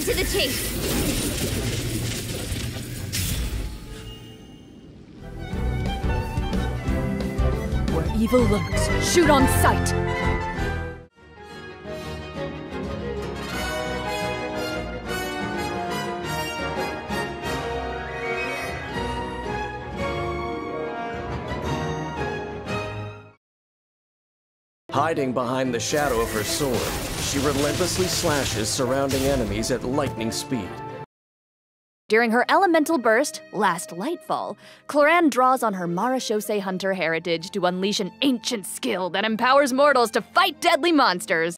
Cut to the chase. Evil lurks, shoot on sight! Hiding behind the shadow of her sword, she relentlessly slashes surrounding enemies at lightning speed. During her elemental burst, Last Lightfall, Clorinde draws on her Marechaussee Hunter heritage to unleash an ancient skill that empowers mortals to fight deadly monsters.